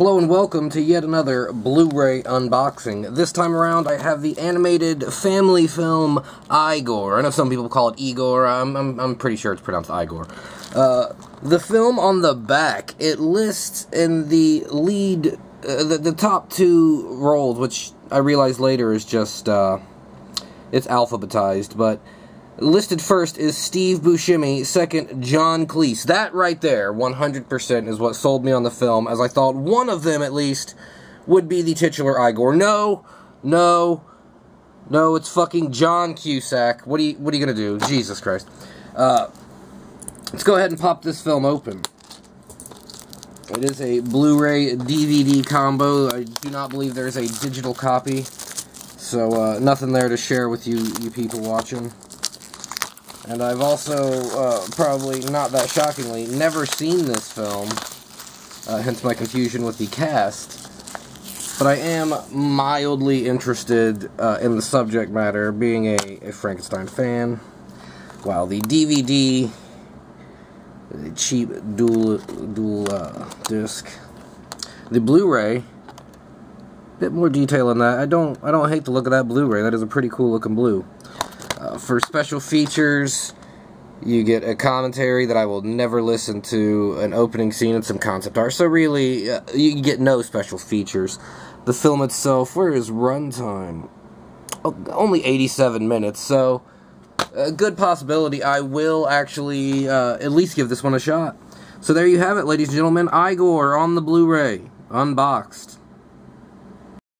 Hello and welcome to yet another Blu-ray unboxing. This time around I have the animated family film Igor. I know some people call it Igor, I'm, I'm, I'm pretty sure it's pronounced Igor. Uh, the film on the back, it lists in the lead, uh, the, the top two roles, which I realize later is just, uh, it's alphabetized, but Listed first is Steve Buscemi, second, John Cleese. That right there, 100% is what sold me on the film, as I thought one of them, at least, would be the titular Igor. No, no, no, it's fucking John Cusack. What are you, what are you gonna do? Jesus Christ. Uh, let's go ahead and pop this film open. It is a Blu-ray DVD combo. I do not believe there is a digital copy. So, uh, nothing there to share with you, you people watching. And I've also, uh, probably not that shockingly, never seen this film, uh, hence my confusion with the cast. But I am mildly interested uh, in the subject matter, being a, a Frankenstein fan. While the DVD, the cheap dual, dual uh, disc, the Blu-ray, a bit more detail in that. I don't, I don't hate the look of that Blu-ray. That is a pretty cool looking blue. For special features, you get a commentary that I will never listen to, an opening scene, and some concept art. So really, uh, you get no special features. The film itself, where is runtime? Oh, only 87 minutes, so a good possibility I will actually uh, at least give this one a shot. So there you have it, ladies and gentlemen. Igor on the Blu-ray, unboxed.